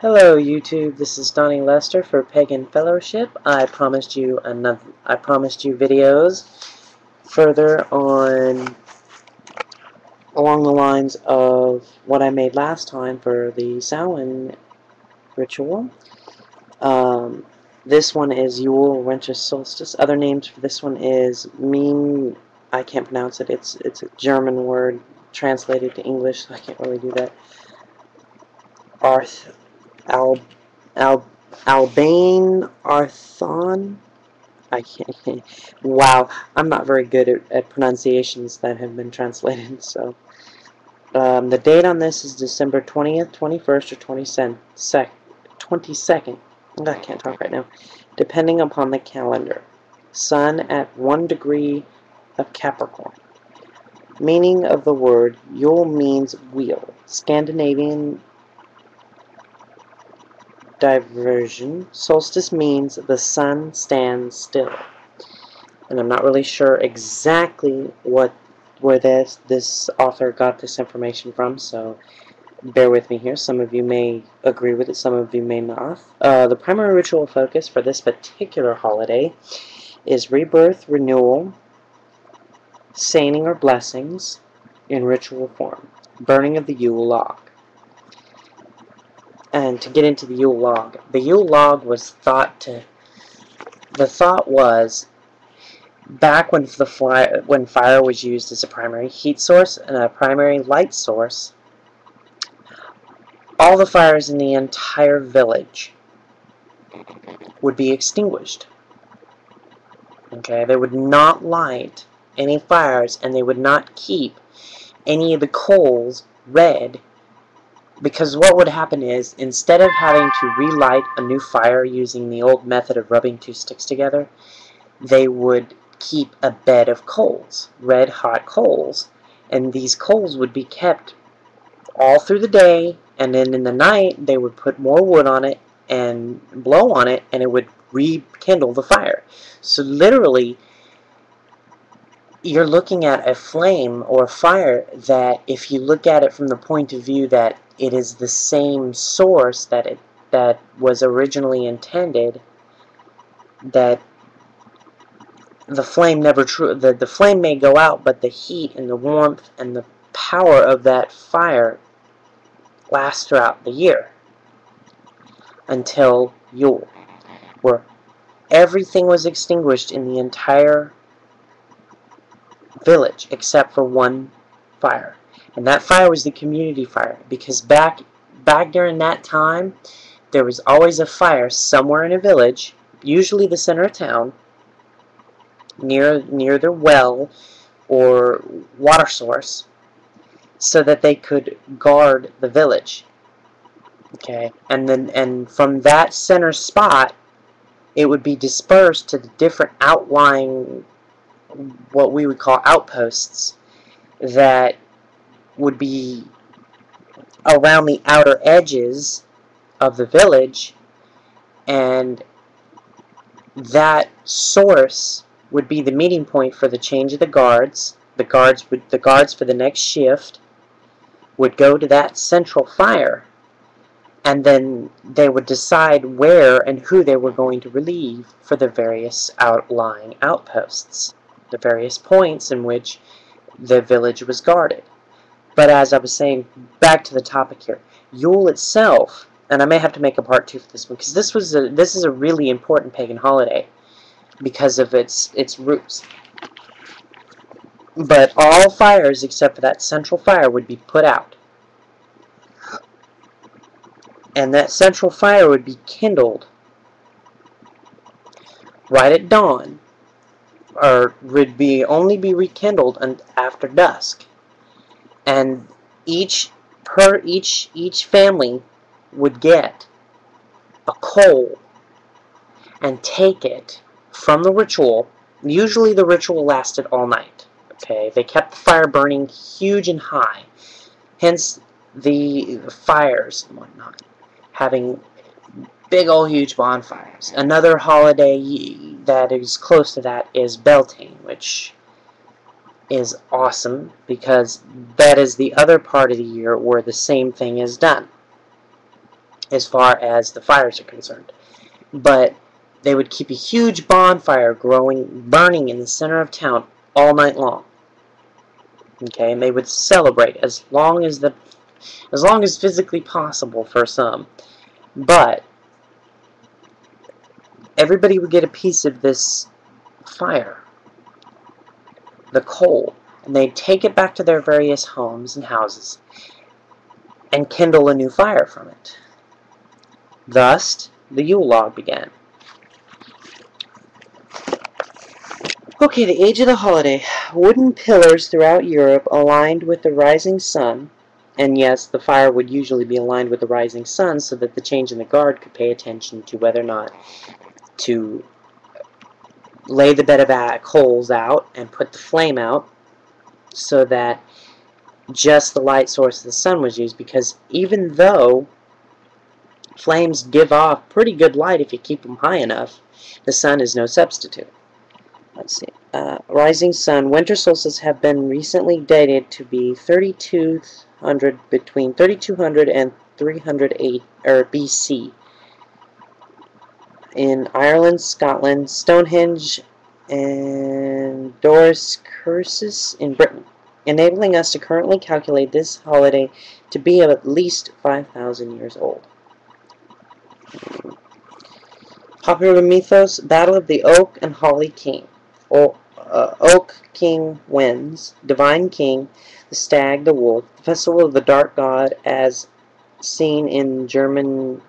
Hello YouTube, this is Donnie Lester for Pagan Fellowship. I promised you another I promised you videos further on along the lines of what I made last time for the Samhain ritual. Um, this one is Yule Winter Solstice. Other names for this one is Mean I can't pronounce it. It's it's a German word translated to English, so I can't really do that. Arth Al, Al, Albane Arthon. I can't. Wow, I'm not very good at, at pronunciations that have been translated. So, um, the date on this is December 20th, 21st, or 22nd. I can't talk right now. Depending upon the calendar. Sun at 1 degree of Capricorn. Meaning of the word Yule means wheel. Scandinavian diversion. Solstice means the sun stands still. And I'm not really sure exactly what where this this author got this information from, so bear with me here. Some of you may agree with it, some of you may not. Uh, the primary ritual focus for this particular holiday is rebirth, renewal, saining or blessings in ritual form, burning of the Yule log and to get into the Yule log. The Yule log was thought to, the thought was, back when the fly, when fire was used as a primary heat source and a primary light source, all the fires in the entire village would be extinguished. Okay, they would not light any fires and they would not keep any of the coals red because what would happen is, instead of having to relight a new fire using the old method of rubbing two sticks together, they would keep a bed of coals, red hot coals, and these coals would be kept all through the day, and then in the night they would put more wood on it and blow on it, and it would rekindle the fire. So literally, you're looking at a flame or a fire that if you look at it from the point of view that it is the same source that it that was originally intended that the flame never true the, the flame may go out but the heat and the warmth and the power of that fire lasts throughout the year until Yule where everything was extinguished in the entire village except for one fire and that fire was the community fire because back back during that time there was always a fire somewhere in a village, usually the center of town, near near their well or water source, so that they could guard the village. Okay, and then and from that center spot, it would be dispersed to the different outlying, what we would call outposts, that would be around the outer edges of the village and that source would be the meeting point for the change of the guards. The guards would the guards for the next shift would go to that central fire and then they would decide where and who they were going to relieve for the various outlying outposts the various points in which the village was guarded but as I was saying, back to the topic here, Yule itself, and I may have to make a part two for this one, because this was a, this is a really important pagan holiday because of its its roots. But all fires except for that central fire would be put out. And that central fire would be kindled right at dawn, or would be only be rekindled after dusk and each per each each family would get a coal and take it from the ritual. Usually the ritual lasted all night. Okay, they kept the fire burning huge and high. Hence the fires and whatnot. Having big old huge bonfires. Another holiday that is close to that is Beltane, which is awesome because that is the other part of the year where the same thing is done. as far as the fires are concerned. But they would keep a huge bonfire growing, burning in the center of town all night long. Okay, and they would celebrate as long as the as long as physically possible for some. But everybody would get a piece of this fire, the coal, and they'd take it back to their various homes and houses and kindle a new fire from it. Thus, the Yule log began. Okay, the age of the holiday. Wooden pillars throughout Europe aligned with the rising sun, and yes, the fire would usually be aligned with the rising sun so that the change in the guard could pay attention to whether or not to lay the bed of coals out and put the flame out so that just the light source of the sun was used because even though flames give off pretty good light if you keep them high enough, the sun is no substitute. Let's see. Uh, rising sun. Winter solstices have been recently dated to be 3200 between 3200 and 308 or BC. In Ireland, Scotland, Stonehenge, and Dorset Cursus in Britain, enabling us to currently calculate this holiday to be at least 5,000 years old. Popular mythos, Battle of the Oak and Holly King o, uh, Oak King wins, Divine King, the Stag, the Wolf, the Festival of the Dark God as seen in German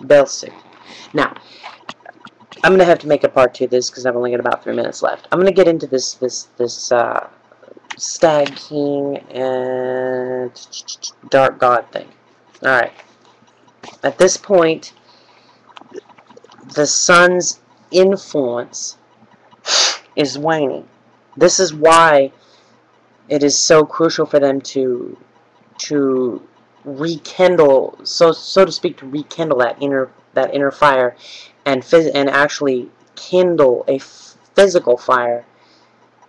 Belsic. Now, I'm going to have to make a part two of this because I've only got about three minutes left. I'm going to get into this this this uh, Stag King and Dark God thing. Alright. At this point, the sun's influence is waning. This is why it is so crucial for them to to rekindle, so so to speak, to rekindle that inner that inner fire, and and actually kindle a physical fire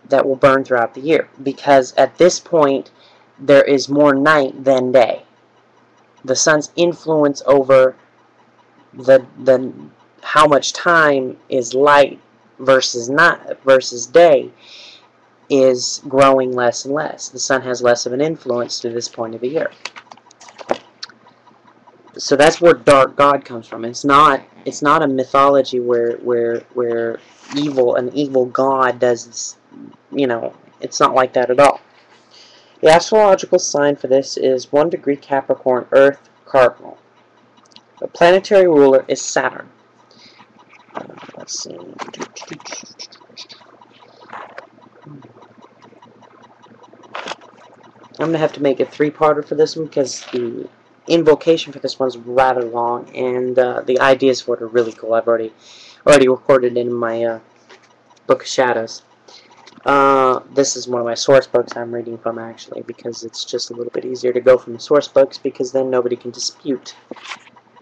that will burn throughout the year. Because at this point, there is more night than day. The sun's influence over the the how much time is light versus not versus day is growing less and less. The sun has less of an influence to this point of the year. So that's where dark God comes from. It's not it's not a mythology where where where evil an evil god does this, you know, it's not like that at all. The astrological sign for this is 1 degree Capricorn, Earth, Cardinal. The planetary ruler is Saturn. Uh, let's see. I'm going to have to make a three-parter for this one because the invocation for this one's rather long and uh, the ideas for it are really cool. I've already already recorded in my uh, Book of Shadows. Uh, this is one of my source books I'm reading from actually because it's just a little bit easier to go from the source books because then nobody can dispute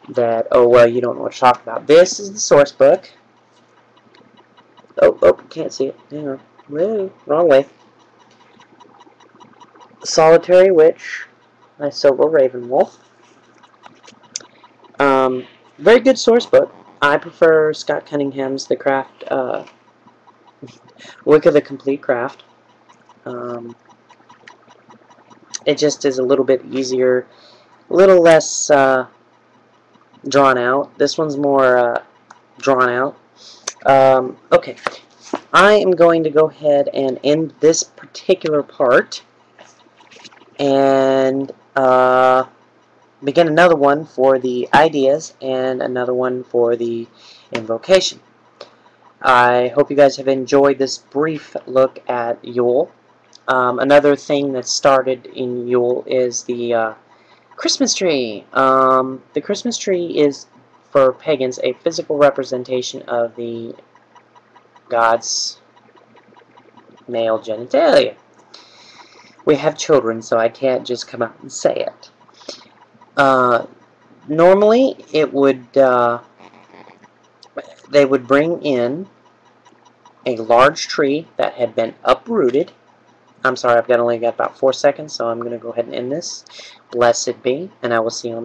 that, oh, well, you don't know what to talk about. This is the source book. Oh, oh, can't see it. Hang on. Whoa, wrong way. Solitary Witch by Silver RavenWolf. Um, very good source book. I prefer Scott Cunningham's The Craft, uh, Wicca the Complete Craft. Um, it just is a little bit easier, a little less, uh, drawn out. This one's more uh, drawn out. Um, okay, I am going to go ahead and end this particular part and uh, begin another one for the ideas and another one for the invocation. I hope you guys have enjoyed this brief look at Yule. Um, another thing that started in Yule is the uh, Christmas tree. Um, the Christmas tree is, for pagans, a physical representation of the god's male genitalia. We have children, so I can't just come out and say it. Uh, normally, it would, uh, they would bring in a large tree that had been uprooted I'm sorry, I've got only got about four seconds, so I'm going to go ahead and end this. Blessed be, and I will see you on